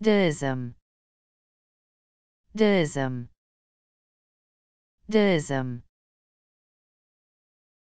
deism. Deism. Deism.